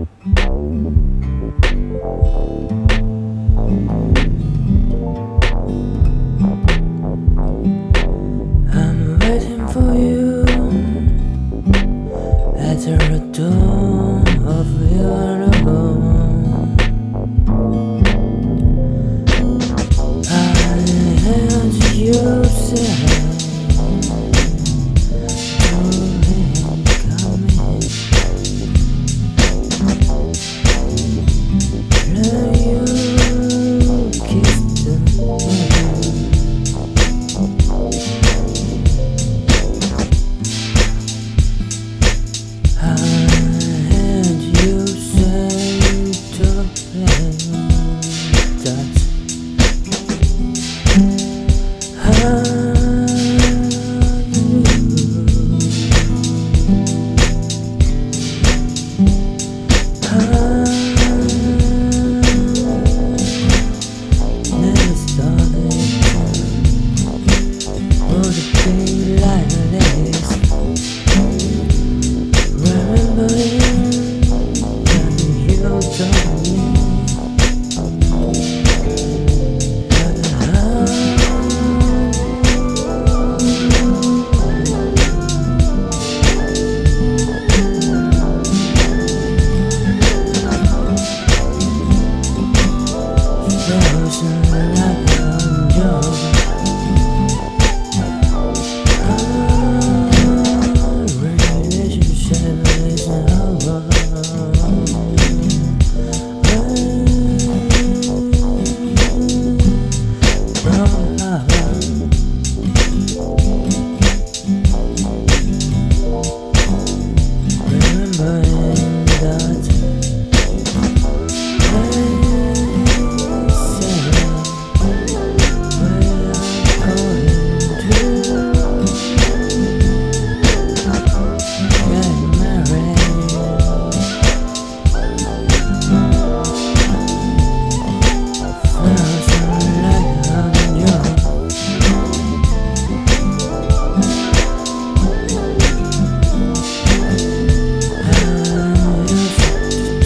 I'm waiting for you at the door. listen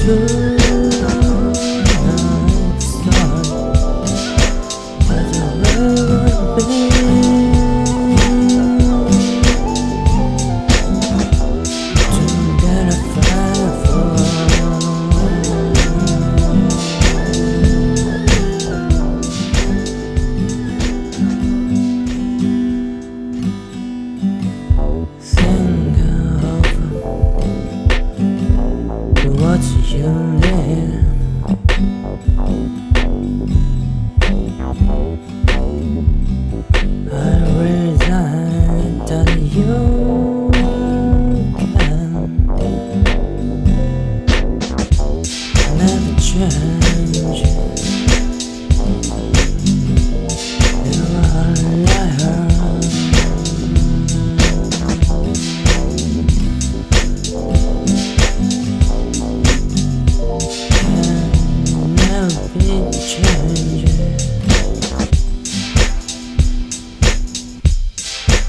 love. the have been changing.